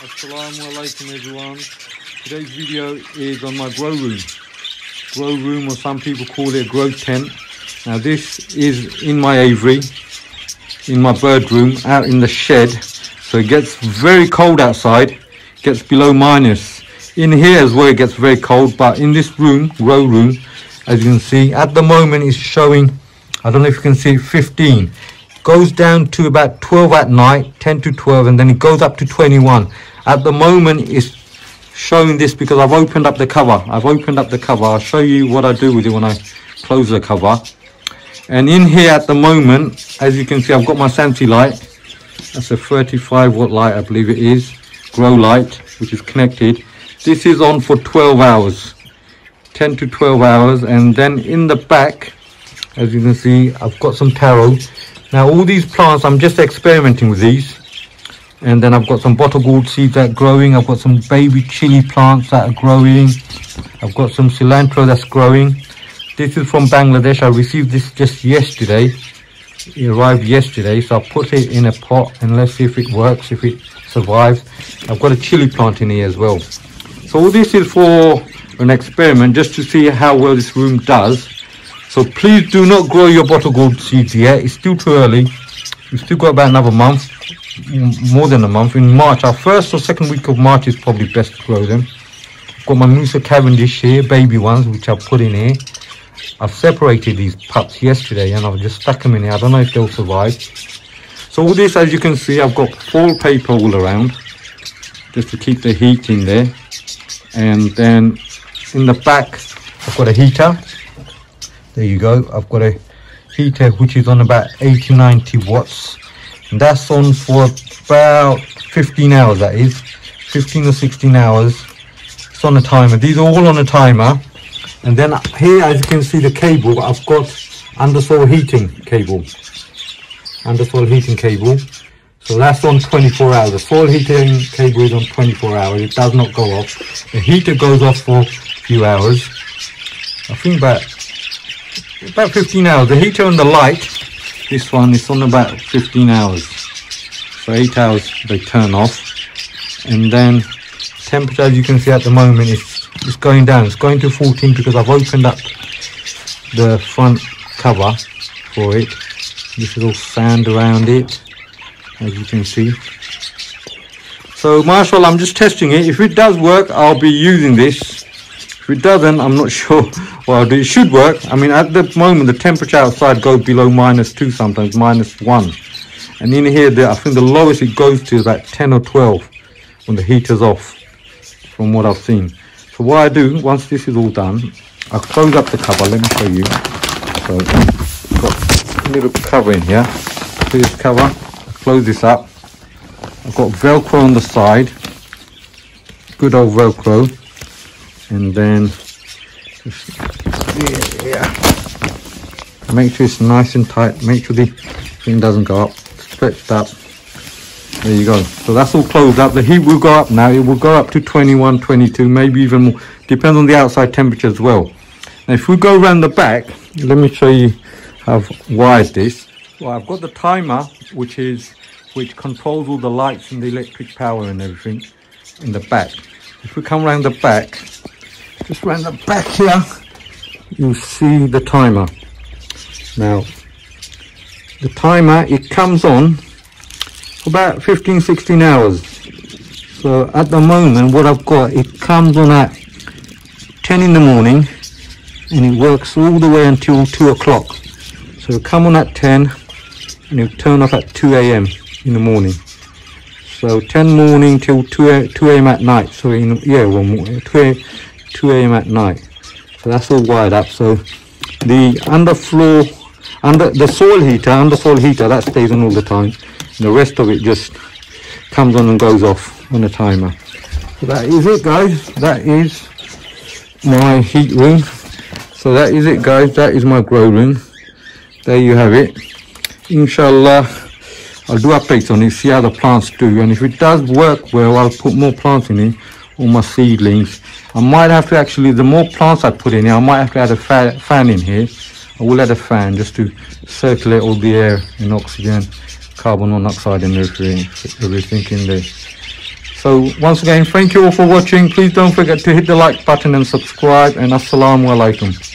Assalamu alaikum everyone. Today's video is on my grow room. Grow room or some people call it a grow tent. Now this is in my aviary, in my bird room, out in the shed. So it gets very cold outside, gets below minus. In here as well it gets very cold, but in this room, grow room, as you can see, at the moment it's showing, I don't know if you can see 15 goes down to about 12 at night 10 to 12 and then it goes up to 21 at the moment it's showing this because I've opened up the cover. I've opened up the cover. I'll show you what I do with it when I close the cover. And in here at the moment as you can see I've got my Sansi light. That's a 35 watt light I believe it is. Grow light which is connected. This is on for 12 hours. 10 to 12 hours. And then in the back as you can see I've got some taro now all these plants, I'm just experimenting with these. And then I've got some bottle gourd seeds that are growing. I've got some baby chili plants that are growing. I've got some cilantro that's growing. This is from Bangladesh. I received this just yesterday. It arrived yesterday. So I put it in a pot and let's see if it works, if it survives. I've got a chili plant in here as well. So all this is for an experiment just to see how well this room does. So please do not grow your bottle gourd seeds yet. It's still too early. We've still got about another month, more than a month. In March, our first or second week of March is probably best to grow them. I've got my Musa Cavendish here, baby ones, which I've put in here. I've separated these pups yesterday and I've just stuck them in here. I don't know if they'll survive. So all this, as you can see, I've got foil paper all around just to keep the heat in there. And then in the back, I've got a heater there you go. I've got a heater which is on about 80 90 watts. And that's on for about 15 hours that is. 15 or 16 hours. It's on a timer. These are all on a timer. And then here as you can see the cable. I've got undersoil heating cable. Undersoil heating cable. So that's on 24 hours. The soil heating cable is on 24 hours. It does not go off. The heater goes off for a few hours. I think about about 15 hours. The heater and the light, this one is on about 15 hours. So 8 hours they turn off. And then temperature as you can see at the moment is it's going down. It's going to 14 because I've opened up the front cover for it. This is all sand around it as you can see. So Marshall, I'm just testing it. If it does work, I'll be using this. If it doesn't, I'm not sure well, it should work. I mean, at the moment, the temperature outside goes below minus 2 sometimes, minus 1. And in here, the, I think the lowest it goes to is about 10 or 12 when the heater's off, from what I've seen. So what I do, once this is all done, I close up the cover. Let me show you. So, got a little cover in here. See this cover? close this up. I've got Velcro on the side. Good old Velcro. And then yeah. Make sure it's nice and tight. Make sure the thing doesn't go up. Stretched up. There you go. So that's all closed up. The heat will go up now. It will go up to 21, 22, maybe even more. Depends on the outside temperature as well. Now if we go around the back, let me show you how I've wired this. Well, I've got the timer, which is which controls all the lights and the electric power and everything in the back. If we come around the back, just around the back here, you see the timer now the timer it comes on about 15 16 hours so at the moment what I've got it comes on at 10 in the morning and it works all the way until 2 o'clock so it'll come on at 10 and it'll turn off at 2 a.m. in the morning so 10 morning till 2 a.m. at night so in yeah well 2 a.m. at night so that's all wired up. So the underfloor under the soil heater under soil heater that stays on all the time. And the rest of it just comes on and goes off on a timer. So that is it guys. That is my heat room. So that is it guys. That is my grow room. There you have it. Inshallah I'll do updates on it see how the plants do. And if it does work well I'll put more plants in it my seedlings I might have to actually, the more plants I put in here, I might have to add a fan in here. I will add a fan just to circulate all the air and oxygen, carbon monoxide and everything, everything in there. So once again, thank you all for watching. Please don't forget to hit the like button and subscribe and assalamu alaikum.